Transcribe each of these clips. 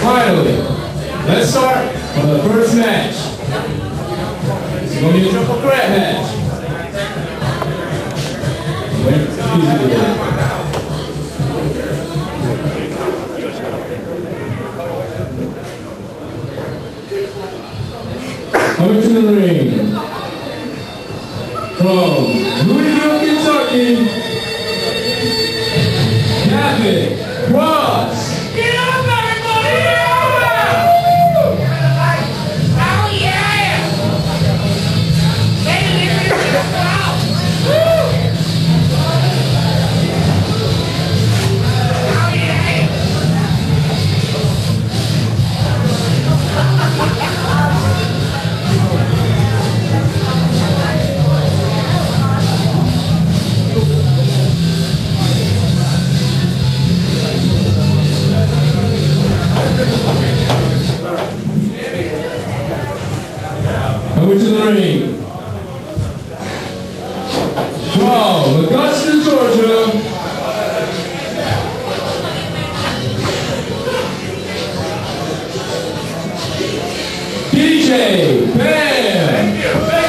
Finally, let's start on the first match. It's going to be a triple threat match. Coming to the ring. From Augusta, Georgia. DJ Bam.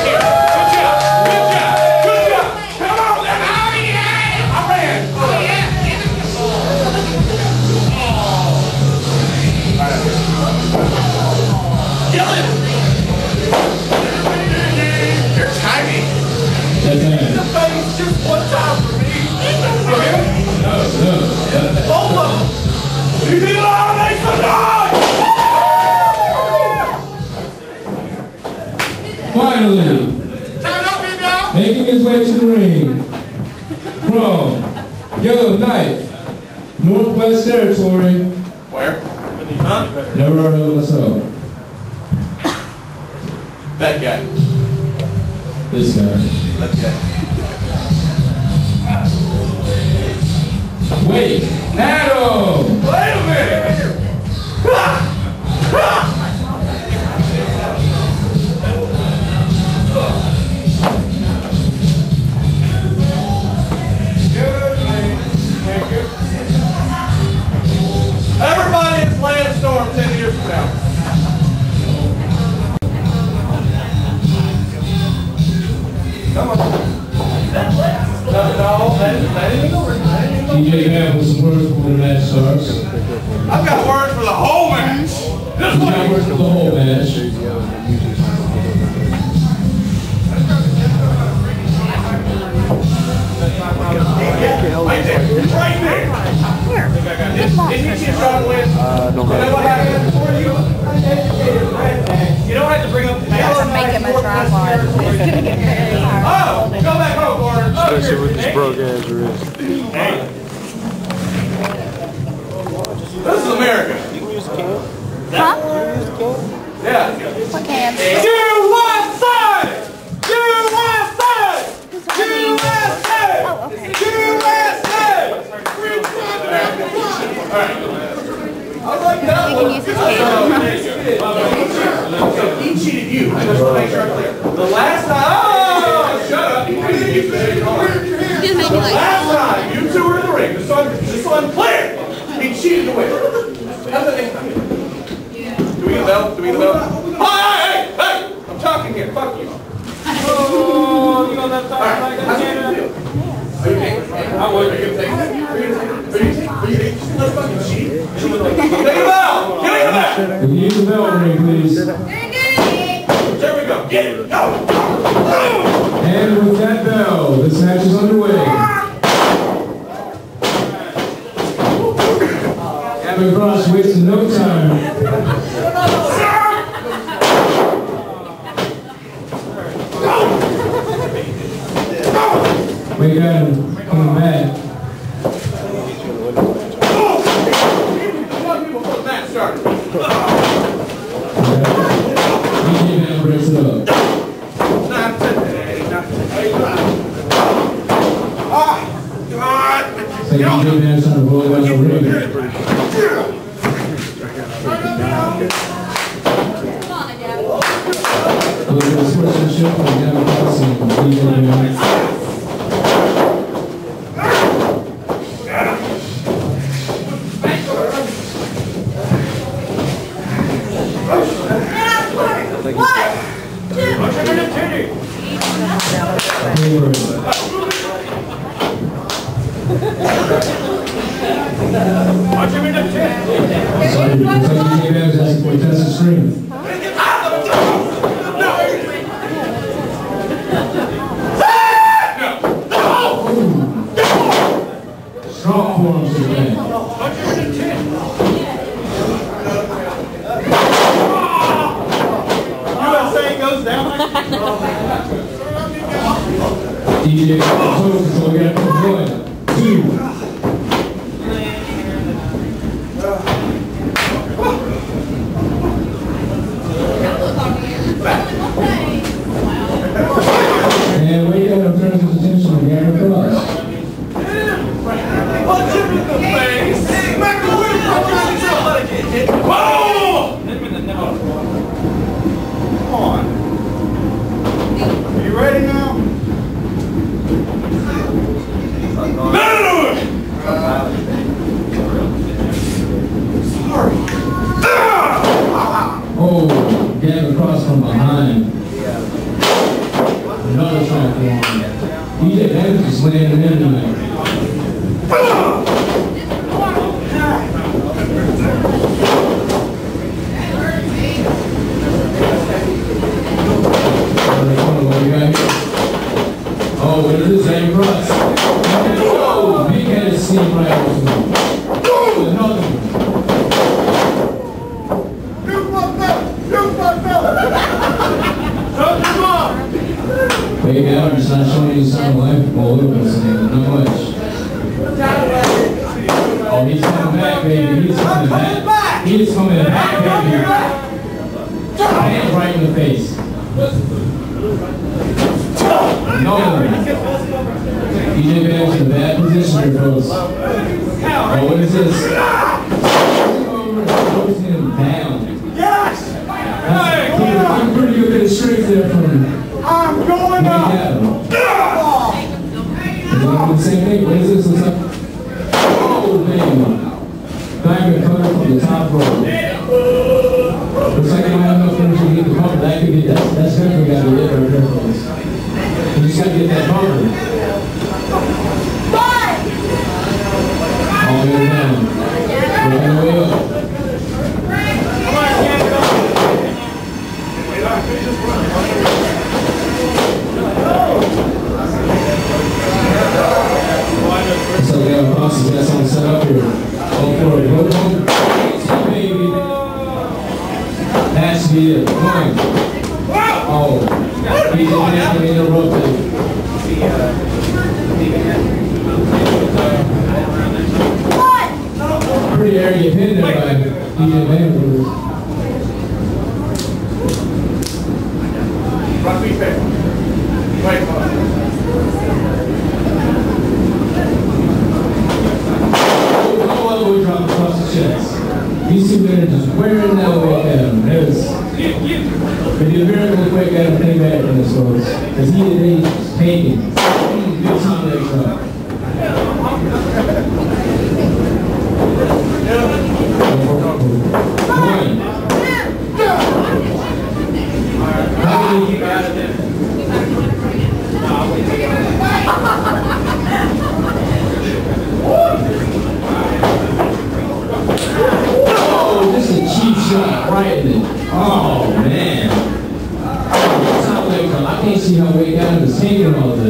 That's it. Face just one time for me. For him? No, no. Both of them. You people are make some noise! Finally, Turn up, making his way to the ring. From Yellowknife, Northwest Territory. Where? Huh? Never heard of myself. That guy. This guy. Wade, Adam! Home, Gordon. Especially with this broke ass wrist. Hey. This is America. Huh? Yeah. What can? USA! USA! USA! Oh, okay. USA! Alright. I like that We one. can use this can. So he cheated you. Just to make sure I'm clear. The last time. Oh, shut up. Last time you two were in the ring, I'm, just so clear, he cheated win. How's that? Do we get a bell? Do we get? Hey, hey! I'm talking here. Fuck you. Oh, you know that time like that Canada? Are you taking? I would. Are you taking? Are you taking? Are you taking? Let's fucking cheat. Take me the bell! If you use the bell ring, please. There we go. Get it. Go. And with that bell, this match is underway. Gavin Cross wasting no time. Wade, Adam, coming back. People before the match started. DJ Bam breaks it up. Not today. Not today. Ah! God! It's like DJ Bam's trying to roll down the ring. A little bit of sportsmanship from Gavin Cross and DJ Bam. Sorry, looks like DJ Bam is asking for a test of strength. Strong forearms to the man. USA goes down. DJ total control, we got one, two. And wake up turns his attention to Gavin Cross. Punch him in the face. Back the way, punch him in the face. Let it get hit. Whoa! Come on. Are you ready now? No! Oh, Gavin Cross from behind. Another strong forearm. DJ Bam is just laying him in tonight. Oh, what is this? Zane Russ. Oh, big headed seam right over to him. Oh, another one. You fucked up! You fucked up! Don't come on! Big Adam is not showing any sign of life. Well, look at this thing, not much. Oh, he's coming back, baby. He's coming back. He's coming back, baby. Hands right in the face. No. DJ Bam's in a bad position here, folks. Oh, what is this? Throws him down. Yes! That's a pretty- good of strength there from Big I'm going up! The same thing. Is this? Looks like. Oh, man. Diamond coming from the top rope. Looks like I don't have to get the bumper. That could get, that's, that's definitely got to get right there. You just got to get that bumper. That should be it. Come on. Oh. Just interrupted. Pretty arrogant there by Vanderbilt. Rock me back. Wait, hold on. Oh, elbow drop across the chest. These two men are just wearing that way down. There's, but the very quick got to pay back from this folks. Because he did he's taking. Good time that drop. One. How did he keep out of there? Oh, this is a cheap shot right in it. Oh, man. Top leg curl. I can't see how Wade Adam is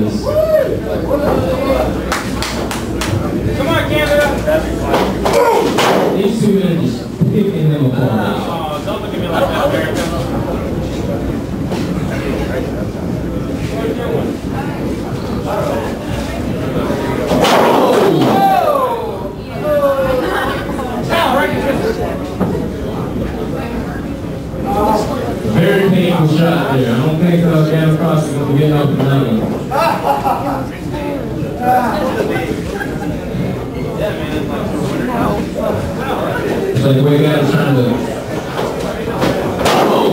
this. Come on, Canada! These two are just picking them apart. Oh, don't look at me like that, Barry. Very painful shot there. I don't think uh, Dan Cross is going to get up and down. It's like Wade Adams trying to. Oh!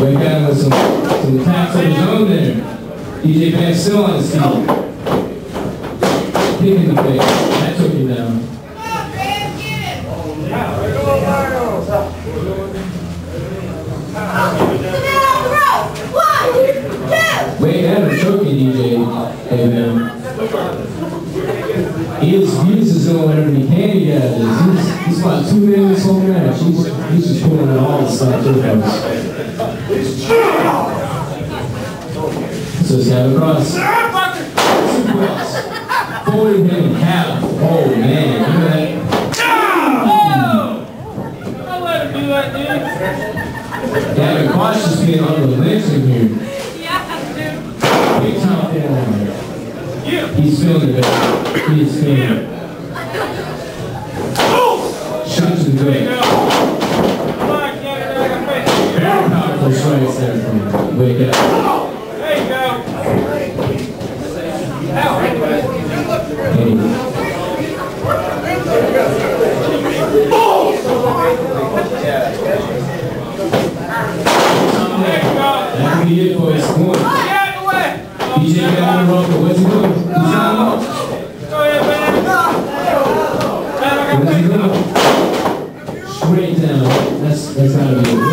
Wade Adams with some, some attacks of his own there. DJ Bam still on his feet. Kick the face. That took him down. He is, he is just doing whatever he can to get of this. He's, he's about two minutes whole match. He's, he's just pulling out all the stuff to post. So it's got across. Suplex. Forward him half. Oh man, look at that. Oh! Don't let him do that, dude. Gavin Cautious being on the here. Yeah, dude. Big time form. Yeah. He's feeling it. He's feeling it. Shots to the. Very powerful strikes there from Wake up. There you go. Hey, There you go. that could be it for his point. He's not up. Go? Straight down. That's, that's be it. Right.